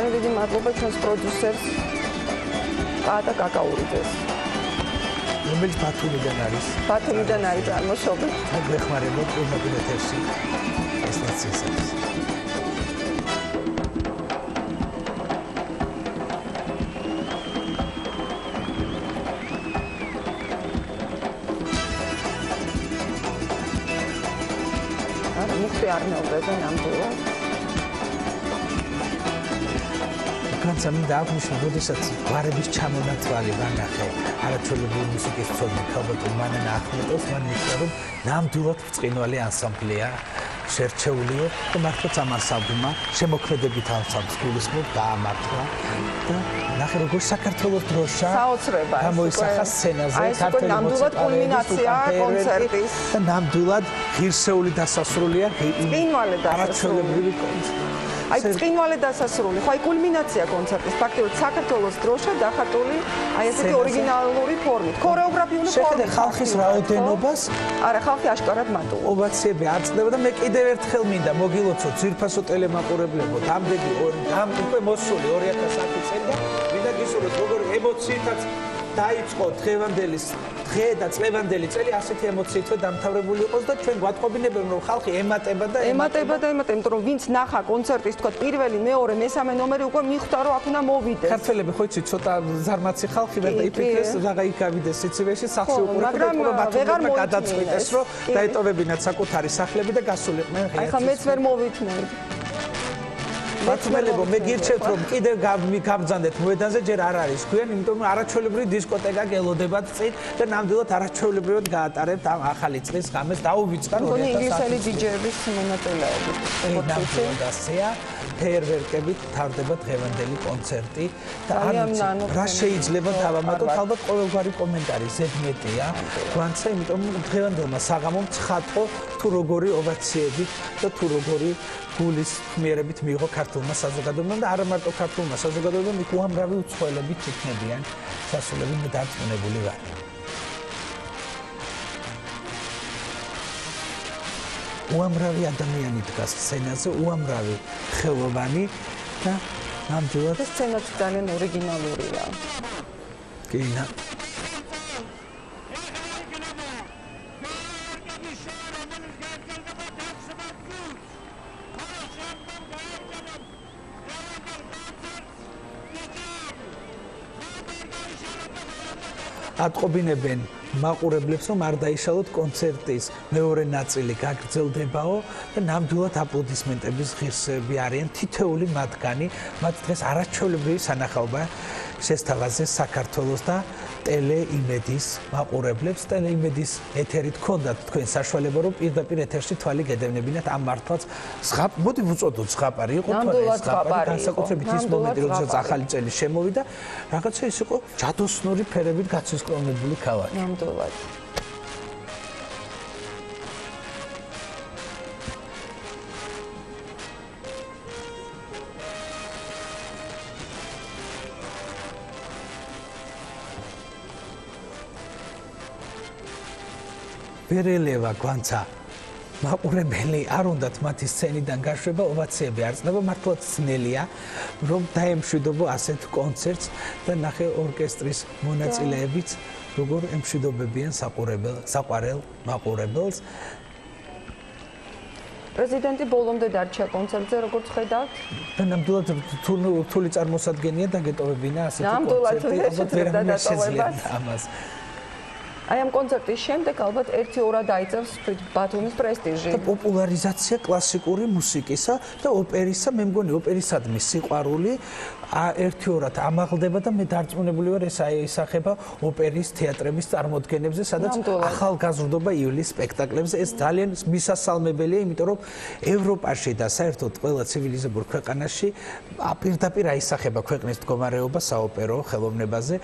ძალიან დიდი მადლობა ჩვენს პროდიუსერს კატა კაკაურიძეს. რომელიც ბათუმიდან არის. ბათუმიდან არის წარმოშობილი. გეხმარებოდ პრომოტირეთში. ეს ნაცისებს. არ მეუბნებოდა ნამდვილად. განსა მინდა აღნიშნო, როდესაც გვარების ჩამონათვალი ვანახე, არაჩვეულებრივი მუსიკის ცოდნა ქალბატონ მანანა ახმეტოს, მან მითხრა, რომ ნამდვილად ბრწყინვალე ანსამბლია. შერჩეულიო და მართლაც ამას საბმა შემოქმედებით ანსამბლს გულისხმობ დაამართლა და ნახე როგორ საქართველოს დროშა საოცრება გამოისახა სცენაზე ქართული ნამდვილად კულმინაცია კონცერტის. და ნამდვილად ღირსეული დასასრულია წინვალე დასასრულებელი კონცერტი აი წინვალე დასასრული. ხო აი კულმინაცია კონცერტის. ფაქტობრივად საქართველოს დროშა დახატული აი ესეთი ორიგინალური ფორმით. ქორეოგრაფიული ფორმით. ხალხის რაოდენობას. არა ხალხი აშკარად მატულა ოვაციები არ წდება და მე კიდევ ერთხელ მინდა. მოგილოცო ძირფასო ტელემაყურებლებო. დამდეგი ამ უკვე მოსული 2010 წელი და მინდა გისურვოთ როგორ ემოციითაც დაიწყო დღევანდელი დღე და წლევანდელი წელი ასეთი ემოციითვე დამთავრებული იყოს და ჩვენ გვატყობინებენ რომ ხალხი ემატება და ემატება. და ემატება იმიტომ რომ ვინც ნახა კონცერტის თქვა პირველი მეორე მესამე ნომერი უკვე მიხვდა რომ აქ უნდა მოვიდეს. ქართველები ხო იცი ცოტა ზარმაცი ხალხი ვერ და იფიქრეს რაღა იქავიდეს სიცივეში სახლში უყურებდა რომ ბათუმმა გადაწყვიტეს რომ დაეტოვებინათ საკუთარი სახლები და გასულიყვნენ აი ხა მეც ვერ მოვითმევი ბათუმელებო მე გირჩევთ რომ კიდევ გაბძანდეთ მოედანზე ჯერ არ არის თქვენ იმიტომ რომ არაჩვეულებრივი დისკოტეკა გელოდებათ წინ და ნამდვილად არაჩვეულებრივად გაატარებთ ამ ახალი წლის გამეს დაუვიწყარ 2013 წელს ინგლისელი დიჯეების მონაწილეობით. ნამდვილად ასეა ფეერვერკებით თავდება დღევანდელი კონცერტი და რა შეიძლება დავამატოთ ალბათ ყოველგვარი კომენტარი ზედმეტია. გვანცა იმიტომ რომ დღევანდელმა საღამომ ცხადყო თუ როგორი ოვაციები და თუ როგორი გულის ხმიერებით მიიღო ქართულმა საზოგადოებამ და არა მარტო ქართულმა საზოგადოებამ, იქ უამრავი უცხოელები ჩიქნებიან სასულები მე დარწმუნებული ვარ. უამრავი ადამიანი დგას სცენაზე, უამრავი ხელოვანი და ნამდვილად სცენაც ძალიან ორიგინალურია. კი, ნა ატყობინებენ მაყურებლებს რომ არ დაიშალოთ კონცერტის. მეორე ნაწილი გაგრძელდებაო და ნამდვილად აპლოდისმენტების ღირსები არიან. თითეული მათგანი მათ დღეს არაჩვეულებრივი სანახაობა შესთავაზე საქართველოს და ტელეიმედის მაყურებლებს. ტელეიმედის ეთერი თქონდათ თქვენ საშუალება რომ პირდაპირ ეთერში თვალი გედევნებინათ ამ მართლაც ზღაპ მოდი ვუწოდოთ ზღაპარი იყო თორე ზღაპარი განსაკუთრებით ის მომენტი როდესაც ახალი წელი შემოვიდა. რაღაცა ის იყო ჯადოსნური ფერებით გაცისკრომებული ქალაქი ნამდვილად ვერელევა გვანცა მაყურებელი არ უნდათ მათი სცენიდან გაშვება ოვაციები არ წნება მართლაც ძნელია რომ დაემშვიდობო ასეთ კონცერტს და ნახე ორკესტრის მონაწილეებიც როგორ ემშვიდობებიან საყურებელ საყვარელ მაყურებელს. პრეზიდენტი ბოლომდე დარჩა კონცერტზე როგორც ხედავთ? და ნამდვილად თული წარმოსადგენია დაგეტოვებინა ასეთი კონცერტი ალბათ ვერ შეძლია ამას აი ამ კონცერტის შემდეგ ალბათ 1-2-ად დაიწევს ბათუმის პრესტიჟი. პოპულარიზაცია კლასიკური მუსიკისა და ოპერისა, მე მგონი ოპერისადმი სიყვარული ა 1-2-ად ამაღლდება და მე დარწმუნებული ვარ ეს აისახება ოპერის თეატრების წარმოდგენებზე, სადაც ახალგაზრდობა იულის სპექტაკლებზე ეს ძალიან მისასალმებელია, იმიტომ რომ ევროპაში და საერთოდ ყველა ცივილიზებურ ქვეყანაში პირდაპირ აისახება ქვეყნის მდგომარეობა საოპერო ხელოვნებაზე.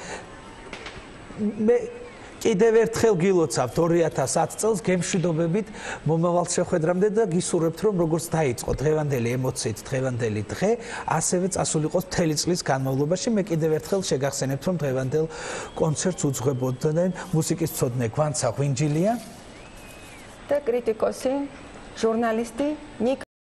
მე კიდევ ერთხელ გილოცავთ 2010 წელს გემშვიდობებით მომავალ შეხვედრამდე და გისურვებთ რომ როგორც დაიწყო დღევანდელი ემოციით დღევანდელი დღე ასევე წასულიყოს მთელი წლის განმავლობაში. მე კიდევ ერთხელ შეგახსენებთ რომ დღევანდელ კონცერტს უძღვებოდნენ მუსიკის ცოდნე გვანცა ღვინჯილია და კრიტიკოსი ჟურნალისტი ნიკ